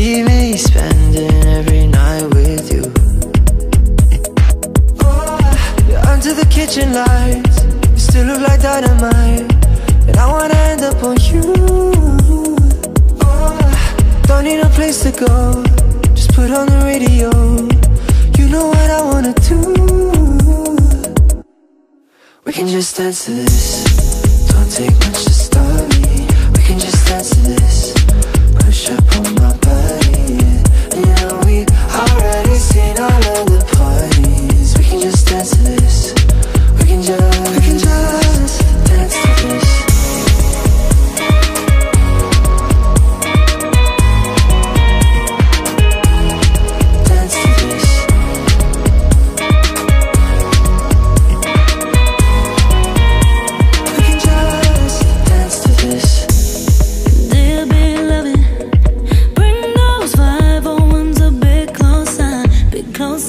see me spending every night with you. Oh, under the kitchen lights You still look like dynamite. And I wanna end up on you. Oh, don't need a place to go Just put on the radio. You know what I wanna do. We can just dance to this. Don't take much to start me We can just dance to this.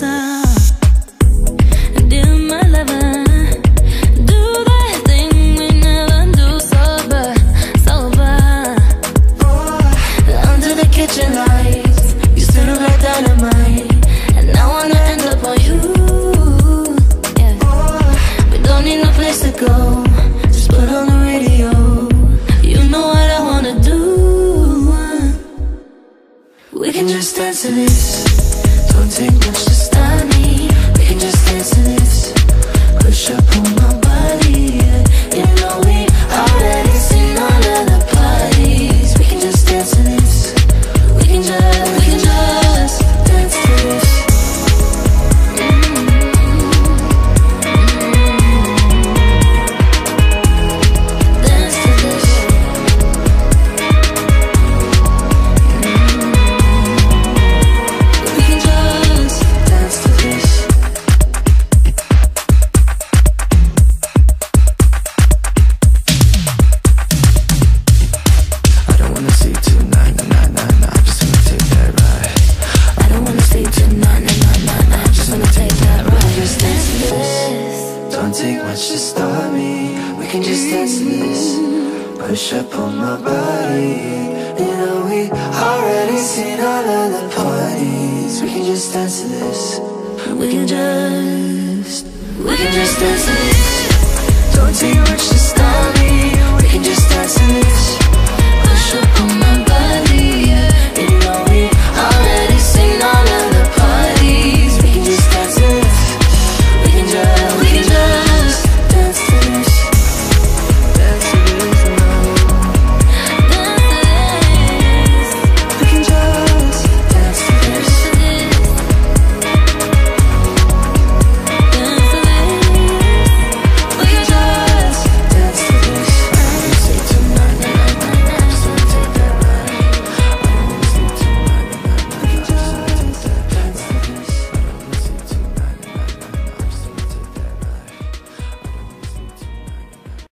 Bit Don't take much to start me. We can just dance to this. Push up on my body. yeah. Don't take much to start me. We can just dance to this. Push up on my body. You know we already seen all of the parties. We can just dance to this. We can just